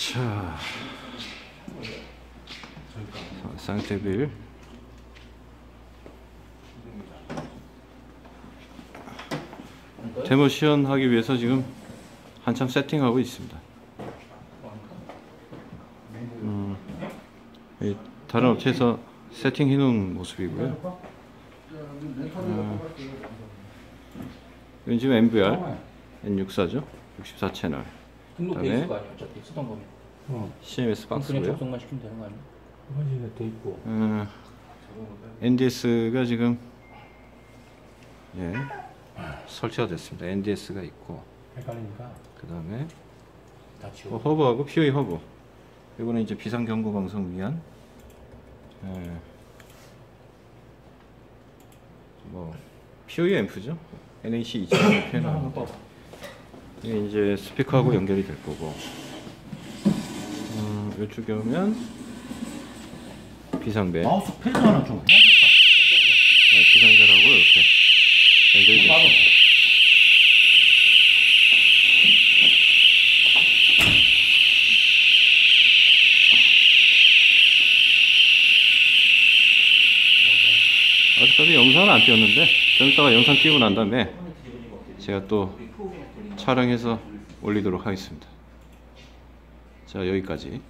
자, 쌍테빌 데모 시연하기 위해서 지금 한참 세팅하고 있습니다. 음, 이 다른 업체에서 세팅해 놓은 모습이고요. 이건 지금 MVR N64죠. 64 채널. 등록돼 그다음에 있을 거 아니야 어차피 쓰던 거면 어, CMS 그냥 박스고요. 접속만 시키면 되는 거 아니야? 화질에 돼 있고. 어, NDS가 지금 예 설치가 됐습니다. NDS가 있고 헷갈리니까. 그 다음에 다 어, 지워 허브하고 POE 허브. 이거는 이제 비상 경고 방송 위한 예, 뭐 POE 앰프죠. NAC 2000 한번 펜 봐봐 이게 이제 스피커하고 연결이 될 거고 음, 이쪽에 오면 비상벨 마우스 패드 하나 좀. 네, 비상벨하고 이렇게 연결이 됩니다. 아직까지 영상은 안 띄웠는데 좀 이따가 영상 띄우고 난 다음에 제가 또 촬영해서 올리도록 하겠습니다. 자 여기까지